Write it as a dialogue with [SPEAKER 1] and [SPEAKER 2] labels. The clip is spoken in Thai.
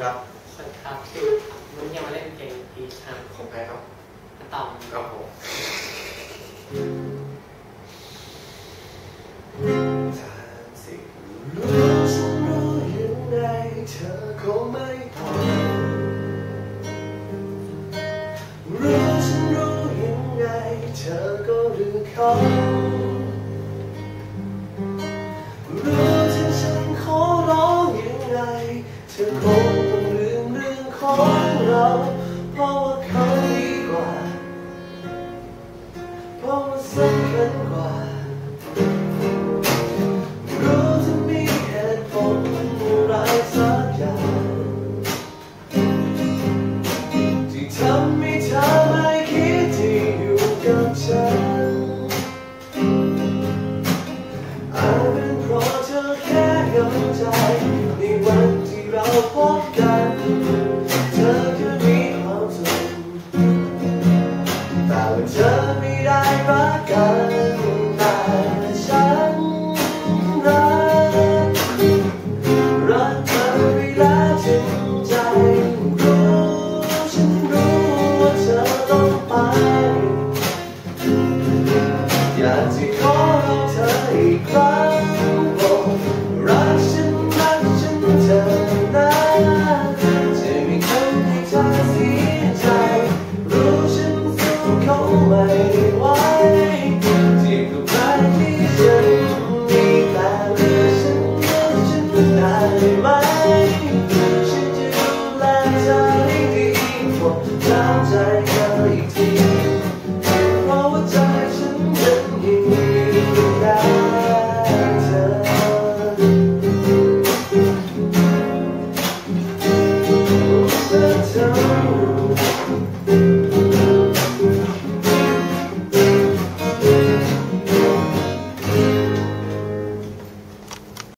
[SPEAKER 1] ครับ
[SPEAKER 2] สวัสดีครับชื่อครับนุ่นยังมาเล่นเพลงพีชครับ
[SPEAKER 1] ของใครครับ
[SPEAKER 2] อะตอม
[SPEAKER 1] ครับผมถ้าสิ่งรู้ฉันรู้ยังไงเธอคงไม่พอรู้ฉันรู้ยังไงเธอก็รู้เขารู้ที่ฉันขอร้องยังไงเธอคงต้องลืม เรื่ ไม่ได้รักกันแต่ฉันรัก รักเธอไปแล้วถึงใจรู้ฉันรู้ว่าเธอต้องไป อยากจะขอร้องเธออีกครั้ง ไม่ไหวที่กับใครที่ฉันมีแต่เลือฉันเลือกฉันได้ไหม